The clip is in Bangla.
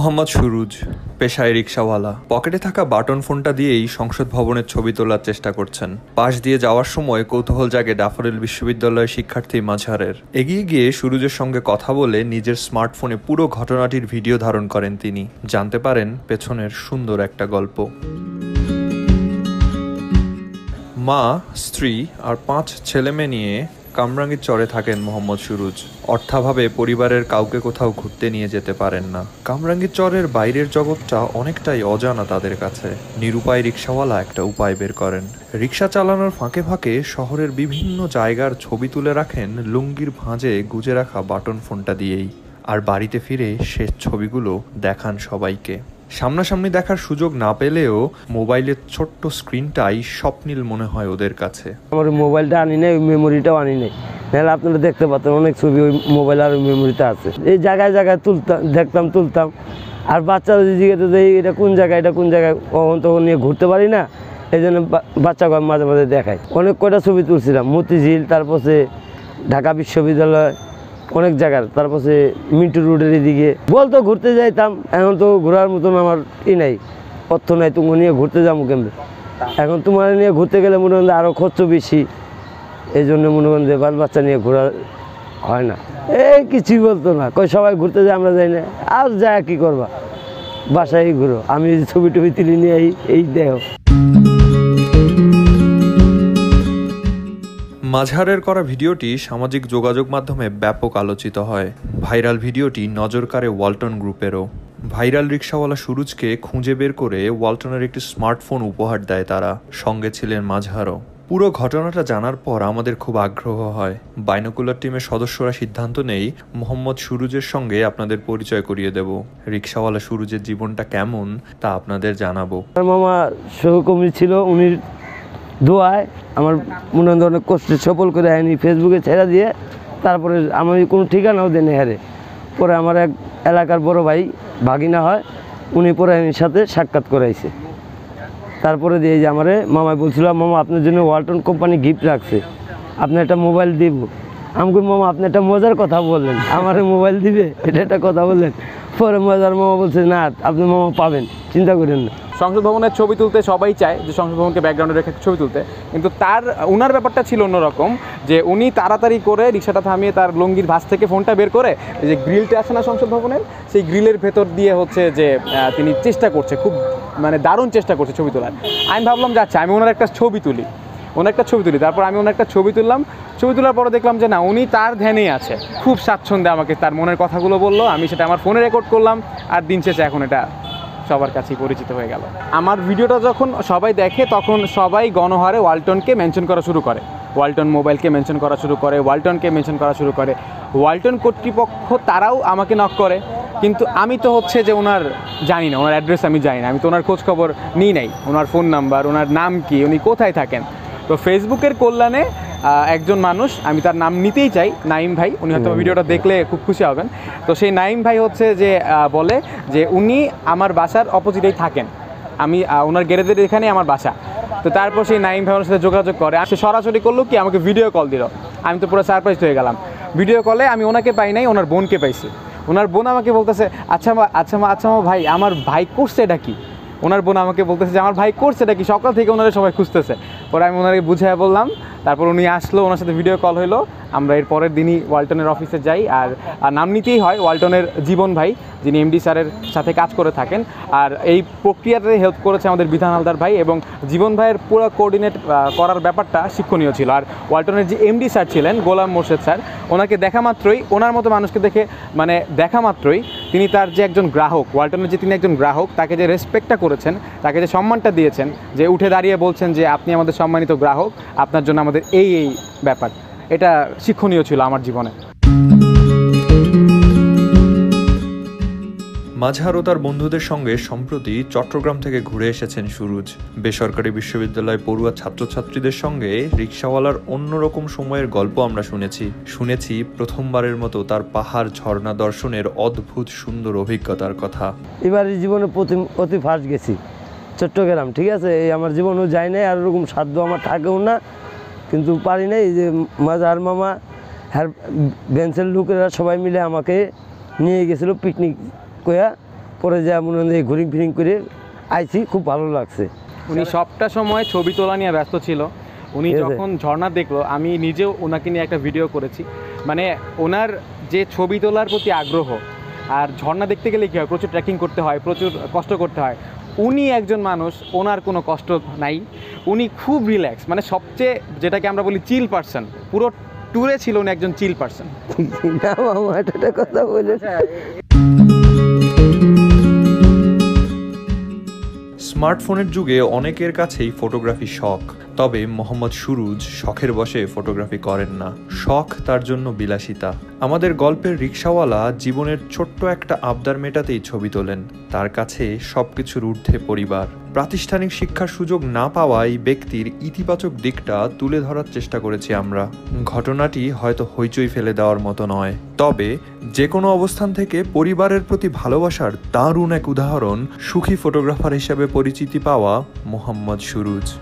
মোহাম্মদ সুরুজ, পেশায় রিক্সাওয়ালা পকেটে থাকা বাটন ফোনটা দিয়েই সংসদ ভবনের ছবি তোলার চেষ্টা করছেন। পাশ দিয়ে যাওয়ার সময় কৌতূহল জাগে ডাফরেল বিশ্ববিদ্যালয়ের শিক্ষার্থী মাঝহারের। এগিয়ে গিয়ে সুরুজের সঙ্গে কথা বলে নিজের স্মার্টফোনে পুরো ঘটনাটির ভিডিও ধারণ করেন তিনি। জানতে পারেন পেছনের সুন্দর একটা গল্প। মা, স্ত্রী আর পাঁচ ছেলে মেয়ে নিয়ে কামরাঙ্গীর চরে থাকেন মোহাম্মদ সুরুজ। অর্থাভাবে পরিবারের কাউকে কোথাও ঘুরতে নিয়ে যেতে পারেন না। কামরাঙ্গীর চরের বাইরের জগৎটা অনেকটাই অজানা তাদের কাছে। নিরুপায় রিক্সাওয়ালা একটা উপায় বের করেন। রিক্সা চালানোর ফাঁকে ফাঁকে শহরের বিভিন্ন জায়গার ছবি তুলে রাখেন লুঙ্গির ভাঁজে গুজে রাখা বাটন ফোনটা দিয়েই। আর বাড়িতে ফিরে শেষ ছবিগুলো দেখান সবাইকে। সামনাসামনি দেখার সুযোগ না পেলেও মোবাইলের ছোট্ট স্ক্রিনটাই স্বপ্নিল মনে হয় ওদের কাছে। আমার মোবাইলটা আনি নাই মেমোরিটাও আনি নাই। নাহলে আপনারা দেখতে পাতেন অনেক ছবি ওই মোবাইল আর মেমোরিতে আছে। এই জায়গায় জায়গায় তুলতাম, দেখতাম, তুলতাম। আর বাচ্চারা জিজ্ঞেস যে এটা কোন জায়গায় এটা কোন জায়গায় কখন তখন নিয়ে ঘুরতে পারি না। এই জন্য বা- বাচ্চাকে মাঝে মাঝে দেখায় অনেক কয়টা ছবি তুলছিলাম। মতিঝিল, তারপরে ঢাকা বিশ্ববিদ্যালয় অনেক জায়গার তারপরে মিন্টু রোডের এদিকে। বলতো ঘুরতে যাইতাম, এখন তো ঘোরার মতন আমার ই নাই, অর্থ নাই তুমি নিয়ে ঘুরতে যাব কেমন? এখন তোমার নিয়ে ঘুরতে গেলে মনে করেন আরও খরচ বেশি, এই জন্য মনে করেন যে বাল বাচ্চা নিয়ে ঘোরা হয় না। এই কিছুই বলতো না, কই সবাই ঘুরতে যায়, আমরা যাই না। আর যা কি করবা, বাসায় ঘুরো, আমি ছবি টবি তুলি নিয়ে এই দেহ মাঝহারের করা ভিডিওটি সামাজিক যোগাযোগ মাধ্যমে ব্যাপক আলোচিত হয়। ভাইরাল ভিডিওটি নজর কাড়ে ওয়ালটন গ্রুপেরও। ভাইরাল রিক্সাওয়ালা সুরুজকে খুঁজে বের করে ওয়ালটনের একটি স্মার্টফোন উপহার দেয় তারা। সঙ্গে ছিলেন মাঝহারও পুরো ঘটনাটা জানার পর আমাদের খুব আগ্রহ হয়। বাইনোকুলার টিমের সদস্যরা সিদ্ধান্ত নেই, মোহাম্মদ সুরুজের সঙ্গে আপনাদের পরিচয় করিয়ে দেব। রিক্সাওয়ালা সুরুজের জীবনটা কেমন তা আপনাদের জানাব। মামা সহকর্মী ছিল, উনি দোয়ায় আমার মনে অনেক কষ্টে, সফল করে আইনি ফেসবুকে ছেড়ে দিয়ে তারপরে আমি কোনো ঠিকানাও দেনি হারে। পরে আমার এক এলাকার বড় ভাই ভাগিনা হয়, উনি পরে আইনির সাথে সাক্ষাৎ করাইছে। তারপরে দিয়ে যে আমারে মামাই বলছিল, মামা, আপনার জন্য ওয়ালটন কোম্পানি গিফট রাখছে। আপনি একটা মোবাইল দিব। আমি মামা, আপনি একটা মজার কথা বললেন। আমার মোবাইল দিবে, এটা একটা কথা বললেন। পরে মজার মামা বলছে, না, আপনি মামা পাবেন, চিন্তা করেন না। সংসদ ভবনের ছবি তুলতে সবাই চায় যে সংসদ ভবনকে ব্যাকগ্রাউন্ডে রেখে ছবি তুলতে। কিন্তু তার, উনার ব্যাপারটা ছিল অন্যরকম, যে উনি তাড়াতাড়ি করে রিক্সাটা থামিয়ে তার লুঙ্গির ভাস থেকে ফোনটা বের করে যে গ্রিলটা আছে না সংসদ ভবনের, সেই গ্রিলের ভেতর দিয়ে হচ্ছে যে তিনি চেষ্টা করছে, খুব মানে দারুণ চেষ্টা করছে ছবি তোলার। আমি ভাবলাম যাচ্ছে আমি ওনার একটা ছবি তুলি। ওনার একটা ছবি তুলি। তারপর আমি ওনার একটা ছবি তুললাম। ছবি তোলার পরে দেখলাম যে না, উনি তার ধ্যানেই আছে। খুব স্বাচ্ছন্দ্যে আমাকে তার মনের কথাগুলো বলল। আমি সেটা আমার ফোনে রেকর্ড করলাম আর দিন শেষে এখন এটা সবার কাছেই পরিচিত হয়ে গেল। আমার ভিডিওটা যখন সবাই দেখে, তখন সবাই গণহারে ওয়ালটনকে মেনশন করা শুরু করে। ওয়ালটন মোবাইলকে মেনশন করা শুরু করে, ওয়ালটনকে মেনশন করা শুরু করে। ওয়ালটন কর্তৃপক্ষ তারাও আমাকে নক করে। কিন্তু আমি তো হচ্ছে যে ওনার জানি না, ওনার অ্যাড্রেস আমি জানি না। আমি তো ওনার খোঁজ খবর নিই নাই। ওনার ফোন নাম্বার ওনার নাম কি, উনি কোথায় থাকেন? তো ফেসবুকের কল্যাণে একজন মানুষ আমি তার নাম নিতেই চাই নাইম ভাই উনি হয়তো ভিডিওটা দেখলে খুব খুশি হবেন। তো সেই নাইম ভাই হচ্ছে যে বলে যে উনি আমার বাসার অপোজিটেই থাকেন। আমি ওনার গ্যারেজের এখানে আমার বাসা। তো তারপর সেই নাইম ভাই ওনার সাথে যোগাযোগ করে আর সে সরাসরি করল কি আমাকে ভিডিও কল দিল। আমি তো পুরো সারপ্রাইজ হয়ে গেলাম। ভিডিও কলে আমি ওনাকে পাই নাই ওনার বোনকে পাইছি। ওনার বোন আমাকে বলতেছে আচ্ছা মা আচ্ছা মা আচ্ছা মা ভাই আমার ভাই করছে এটা কি? ওনার বোন আমাকে বলতেছে যে, আমার ভাই করছে এটা কি সকাল থেকে ওনারা সবাই খুঁজতেছে। পরে আমি ওনাকে বুঝাই বললাম। তারপর উনি আসলো, ওনার সাথে ভিডিও কল হলো আমরা এর পরের দিনই ওয়ালটনের অফিসে যাই। আর আর নাম নিতেই হয় ওয়ালটনের জীবন ভাই, যিনি এমডি স্যারের সাথে কাজ করে থাকেন। আর এই প্রক্রিয়াতে হেল্প করেছে আমাদের বিধান হালদার ভাই এবং জীবন ভাইয়ের পুরো কোঅর্ডিনেট করার ব্যাপারটা শিক্ষণীয় ছিল। আর ওয়ালটনের যে এমডি স্যার ছিলেন, গোলাম মোর্শেদ স্যার, ওনাকে দেখা মাত্রই, ওনার মতো মানুষকে দেখে মানে দেখা মাত্রই তিনি তার যে একজন গ্রাহক, ওয়ালটনের যে তিনি একজন গ্রাহক, তাকে যে রেসপেক্টটা করেছেন, তাকে যে সম্মানটা দিয়েছেন, যে উঠে দাঁড়িয়ে বলছেন যে আপনি আমাদের সম্মানিত গ্রাহক, আপনার জন্য আমাদের এই এই ব্যাপার। এটা শিক্ষণীয় ছিল আমার জীবনে। মাঝহার ও তার বন্ধুদের সঙ্গে সম্প্রতি চট্টগ্রাম থেকে ঘুরে এসেছেন সুরুজ। বেসরকারি বিশ্ববিদ্যালয় পড়ুয়া ছাত্রছাত্রীদের সঙ্গে রিক্সাওয়ালার অন্যরকম সময়ের গল্প আমরা শুনেছি। শুনেছি প্রথমবারের মতো তার পাহাড় ঝর্ণা দর্শনের অদ্ভুত সুন্দর অভিজ্ঞতার কথা। এবারে জীবনে প্রতি অতি ফার্স্ট গেছি। চট্টগ্রাম, ঠিক আছে? এই আমার জীবনেও যায় নাই, আর ওরকম সাধ্য আমার থাকেও না। কিন্তু পারি নাই যে মাজার মামা, হ্যার, বেঞ্চের লোকেরা সবাই মিলে আমাকে নিয়ে গেছিল পিকনিক কয়া পরে যা মনে হয় ঘুরিং ফিরিং করে আইছি খুব ভালো লাগছে। উনি সবটা সময় ছবি তোলা নিয়ে ব্যস্ত ছিল। উনি যখন ঝর্ণা দেখল আমি নিজেও ওনাকে নিয়ে একটা ভিডিও করেছি। মানে ওনার যে ছবি তোলার প্রতি আগ্রহ আর ঝর্ণা দেখতে গেলে কী হয় প্রচুর ট্রেকিং করতে হয় প্রচুর কষ্ট করতে হয়। উনি একজন মানুষ ওনার কোনো কষ্ট নাই। উনি খুব রিল্যাক্স মানে সবচেয়ে যেটাকে আমরা বলি চিল পার্সন পুরো ট্যুরে ছিল উনি একজন চিল পার্সন না মামা এটা একটা কথা বলে স্মার্টফোনের যুগে অনেকের কাছেই ফটোগ্রাফি শখ। তবে মোহাম্মদ সুরুজ শখের বসে ফটোগ্রাফি করেন না। শখ তার জন্য বিলাসিতা। আমাদের গল্পের রিক্সাওয়ালা জীবনের ছোট্ট একটা আবদার মেটাতেই ছবি তোলেন। তার কাছে সবকিছুর ঊর্ধ্বে পরিবার। প্রাতিষ্ঠানিক শিক্ষার সুযোগ না পাওয়ায় ব্যক্তির ইতিবাচক দিকটা তুলে ধরার চেষ্টা করেছি আমরা। ঘটনাটি হয়তো হইচই ফেলে দেওয়ার মতো নয়। তবে যে কোনো অবস্থান থেকে পরিবারের প্রতি ভালোবাসার দারুণ এক উদাহরণ সুখী ফটোগ্রাফার হিসেবে পরিচিতি পাওয়া মোহাম্মদ সুরুজ।